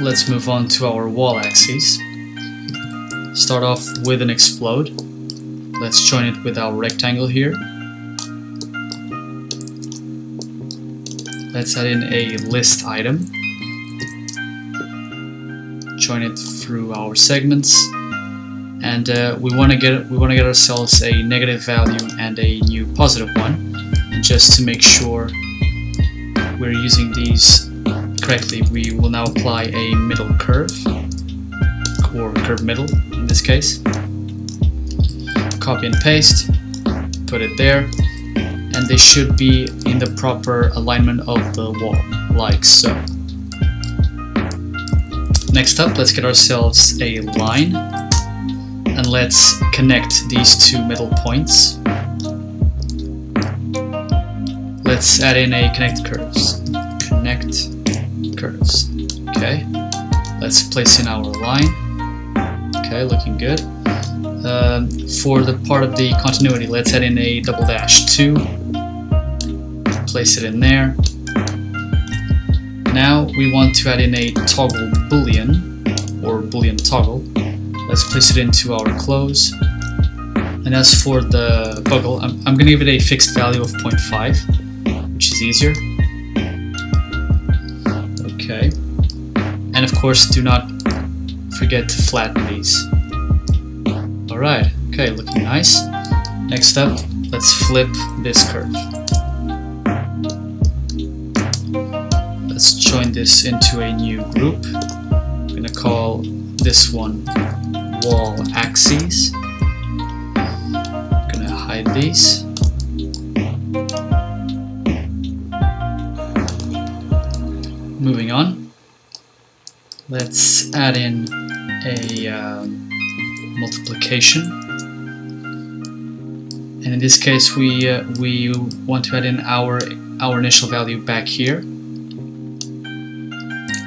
let's move on to our wall axes. Start off with an explode. Let's join it with our rectangle here. Let's add in a list item. Join it through our segments, and uh, we want to get we want to get ourselves a negative value and a new positive one. And just to make sure we're using these correctly, we will now apply a middle curve, or curve middle in this case. Copy and paste, put it there, and they should be in the proper alignment of the wall, like so. Next up, let's get ourselves a line, and let's connect these two middle points. Let's add in a connect curves. Connect curves. Okay, let's place in our line. Okay, looking good. Um, for the part of the continuity, let's add in a double dash 2. Place it in there. Now we want to add in a toggle boolean, or boolean toggle. Let's place it into our close. And as for the bulge, I'm, I'm going to give it a fixed value of 0.5, which is easier. Of course, do not forget to flatten these. Alright, okay, looking nice. Next up, let's flip this curve. Let's join this into a new group. I'm gonna call this one wall axes. Gonna hide these. Moving on, let's add in a um, multiplication. And in this case, we uh, we want to add in our our initial value back here.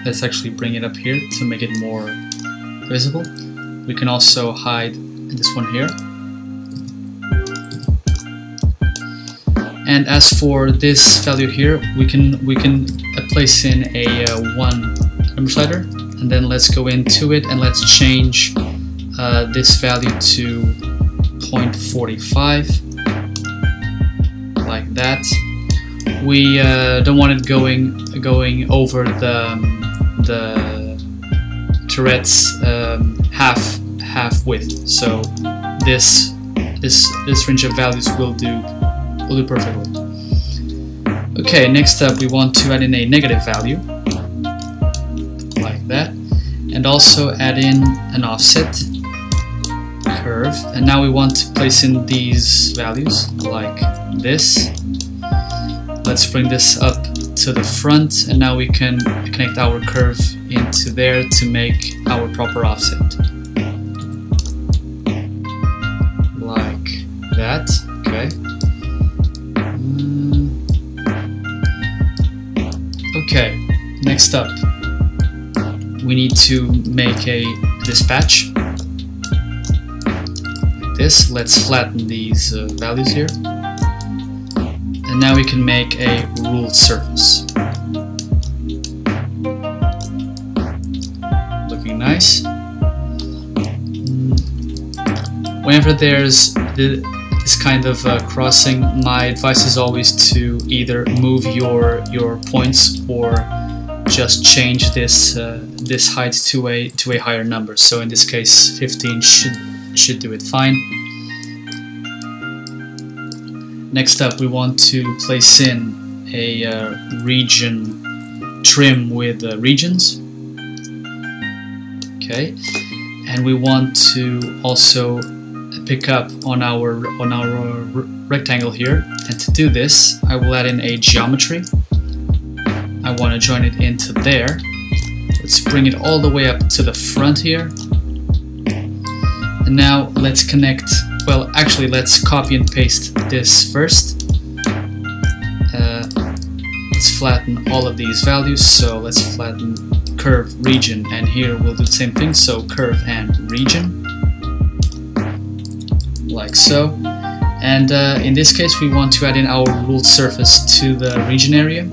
Let's actually bring it up here to make it more visible. We can also hide this one here. And as for this value here, we can we can place in a uh, one number slider, and then let's go into it and let's change uh, this value to 0.45, like that. We uh, don't want it going going over the um, the turret's um, half half width. So this this this range of values will do will do perfectly. Okay, next up we want to add in a negative value, and also add in an offset curve, and now we want to place in these values, like this. Let's bring this up to the front, and now we can connect our curve into there to make our proper offset. Like that, okay. Mm. Okay, next up, we need to make a dispatch. Like this, let's flatten these uh, values here. And now we can make a ruled surface. Looking nice. Whenever there's the, this kind of uh, crossing, my advice is always to either move your your points or just change this uh, this height to a to a higher number. So in this case, 15 should should do it fine. Next up, we want to place in a uh, region trim with uh, regions. Okay, and we want to also pick up on our on our rectangle here and to do this I will add in a geometry I want to join it into there let's bring it all the way up to the front here and now let's connect well actually let's copy and paste this first uh, let's flatten all of these values so let's flatten curve region and here we'll do the same thing so curve and region like so. And uh, in this case, we want to add in our ruled surface to the region area.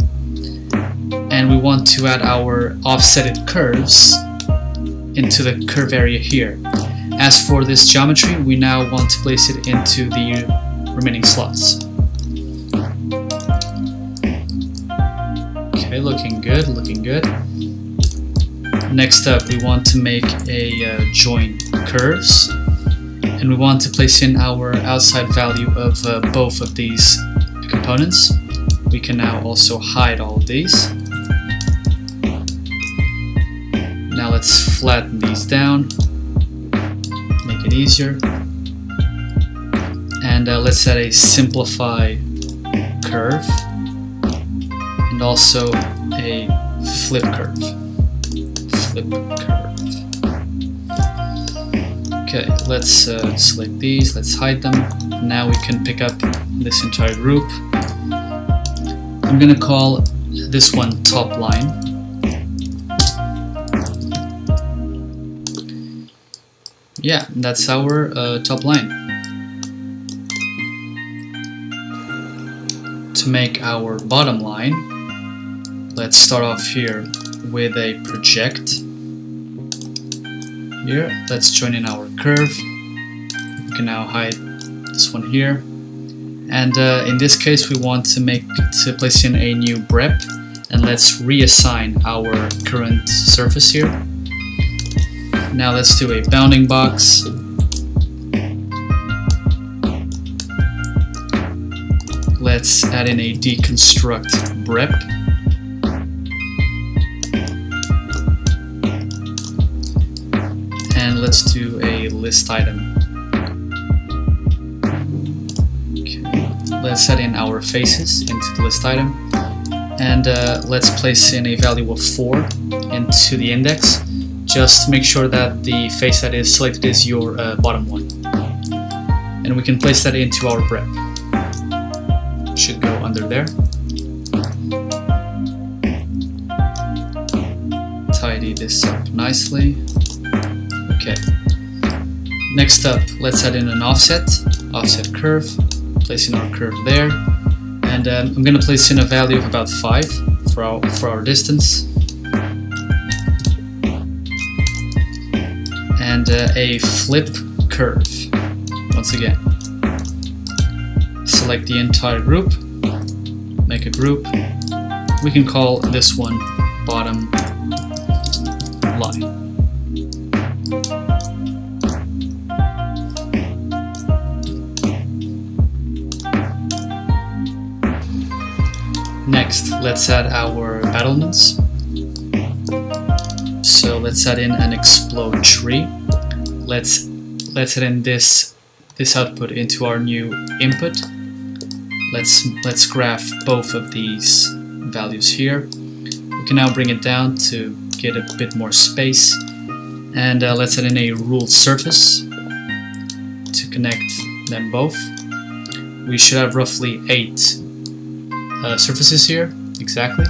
And we want to add our offsetted curves into the curve area here. As for this geometry, we now want to place it into the remaining slots. Okay, looking good, looking good. Next up, we want to make a uh, join curves, and we want to place in our outside value of uh, both of these components. We can now also hide all of these. Let's flatten these down, make it easier. And uh, let's add a simplify curve and also a flip curve. Flip curve. Okay, let's uh, select these, let's hide them. Now we can pick up this entire group. I'm gonna call this one top line yeah, that's our uh, top line. To make our bottom line, let's start off here with a project. Here, let's join in our curve. We can now hide this one here. And uh, in this case, we want to make to place in a new brep, and let's reassign our current surface here. Now let's do a bounding box. Let's add in a deconstruct brep. And let's do a list item. Okay. Let's add in our faces into the list item. And uh, let's place in a value of 4 into the index just make sure that the face that is selected is your uh, bottom one. And we can place that into our brep. Should go under there. Tidy this up nicely. Okay. Next up, let's add in an offset, offset curve, placing our curve there. And um, I'm going to place in a value of about 5 for our, for our distance. And uh, a flip curve once again. Select the entire group, make a group. We can call this one bottom line. Next, let's add our battlements. Let's add in an explode tree let's let's in this this output into our new input. Let's let's graft both of these values here. We can now bring it down to get a bit more space, and uh, let's add in a ruled surface to connect them both. We should have roughly eight uh, surfaces here exactly.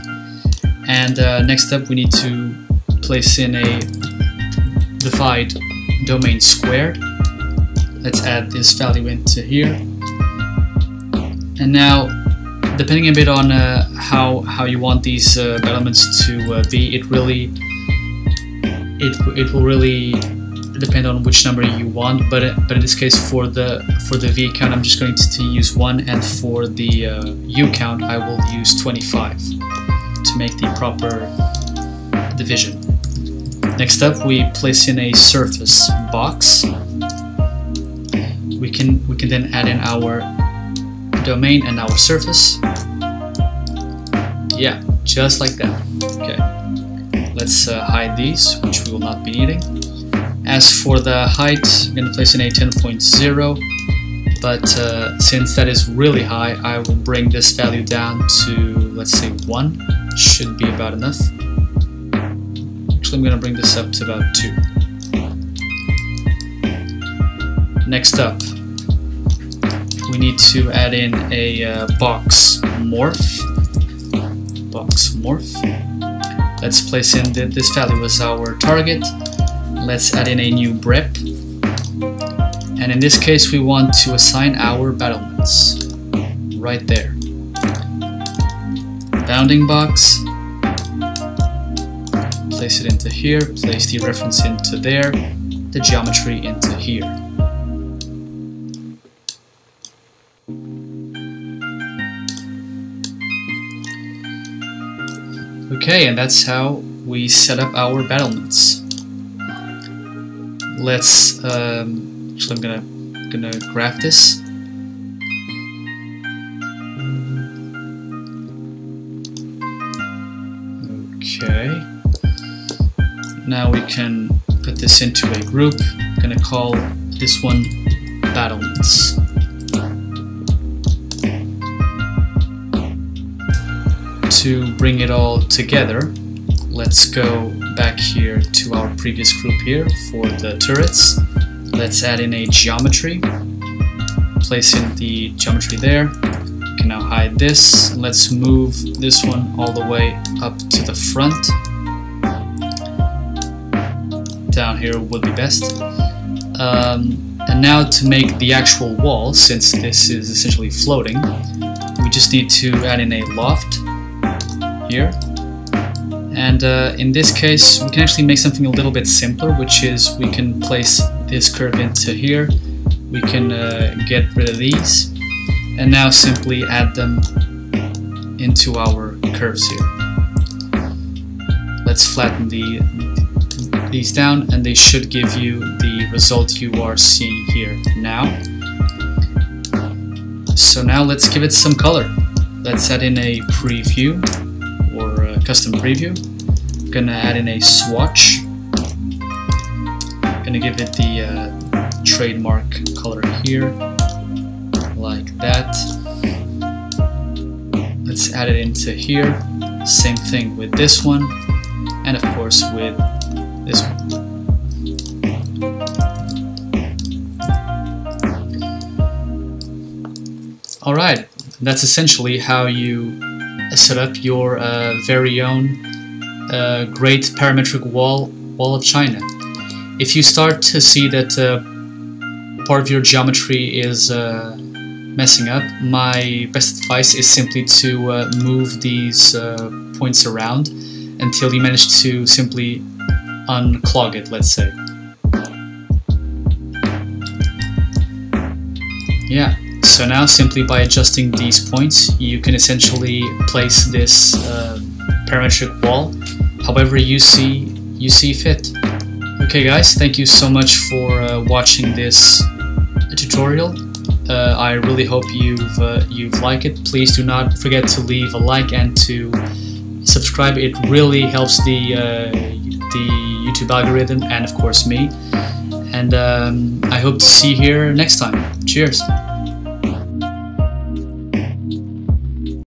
And uh, next up, we need to place in a divide domain squared. Let's add this value into here. And now, depending a bit on uh, how how you want these uh, elements to uh, be, it really it it will really depend on which number you want. But uh, but in this case, for the for the v count, I'm just going to, to use one, and for the uh, u count, I will use 25 to make the proper division. Next up, we place in a surface box. We can we can then add in our domain and our surface. Yeah, just like that. Okay. Let's uh, hide these, which we will not be needing. As for the height, I'm going to place in a 10.0, but uh, since that is really high, I will bring this value down to, let's say, 1. Should be about enough. Actually, I'm going to bring this up to about 2. Next up, we need to add in a uh, box morph. Box morph. Let's place in this value as our target. Let's add in a new brep. And in this case, we want to assign our battlements right there. Bounding box, place it into here, place the reference into there, the geometry into here. Okay, and that's how we set up our battlements. Let's, um, actually I'm gonna, gonna graft this. Now we can put this into a group. I'm gonna call this one battlements. To bring it all together, let's go back here to our previous group here for the turrets. Let's add in a geometry. Place in the geometry there can now hide this. Let's move this one all the way up to the front. Down here would be best. Um, and now to make the actual wall, since this is essentially floating, we just need to add in a loft here. And uh, in this case, we can actually make something a little bit simpler, which is we can place this curve into here. We can uh, get rid of these and now simply add them into our curves here. Let's flatten the these down and they should give you the result you are seeing here now. So now let's give it some color. Let's add in a preview or a custom preview. I'm gonna add in a swatch. I'm gonna give it the uh, trademark color here like that. Let's add it into here. Same thing with this one, and of course with this one. Alright, that's essentially how you set up your uh, very own uh, great parametric wall, wall of China. If you start to see that uh, part of your geometry is uh, messing up, my best advice is simply to uh, move these uh, points around until you manage to simply unclog it, let's say. Yeah, so now simply by adjusting these points, you can essentially place this uh, parametric wall however you see you see fit. Okay guys, thank you so much for uh, watching this tutorial. Uh, I really hope you've uh, you've liked it. Please do not forget to leave a like and to subscribe. It really helps the uh, the YouTube algorithm and of course me. And um, I hope to see you here next time. Cheers.